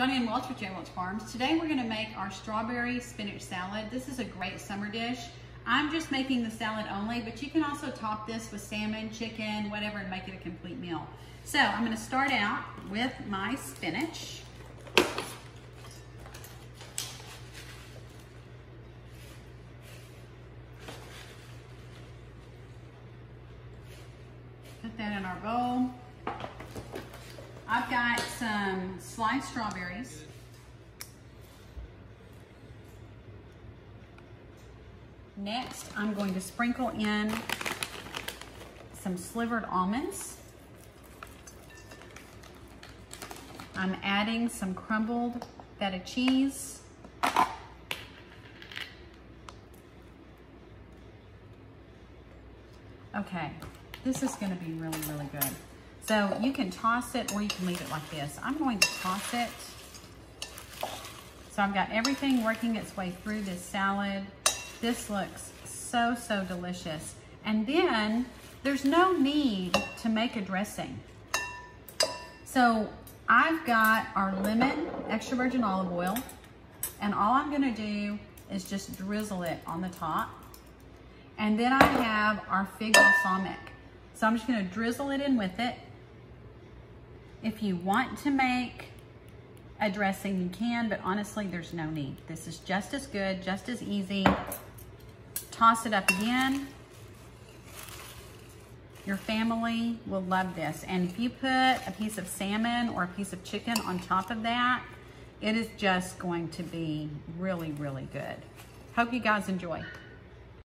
Johnny and Welch with J. Farms. Today we're gonna make our strawberry spinach salad. This is a great summer dish. I'm just making the salad only, but you can also top this with salmon, chicken, whatever, and make it a complete meal. So I'm gonna start out with my spinach. Put that in our bowl. I've got some sliced strawberries. Next, I'm going to sprinkle in some slivered almonds. I'm adding some crumbled feta cheese. Okay, this is gonna be really, really good. So you can toss it or you can leave it like this. I'm going to toss it. So I've got everything working its way through this salad. This looks so, so delicious. And then there's no need to make a dressing. So I've got our lemon extra virgin olive oil and all I'm gonna do is just drizzle it on the top. And then I have our fig balsamic. So I'm just gonna drizzle it in with it. If you want to make a dressing, you can, but honestly, there's no need. This is just as good, just as easy. Toss it up again. Your family will love this. And if you put a piece of salmon or a piece of chicken on top of that, it is just going to be really, really good. Hope you guys enjoy.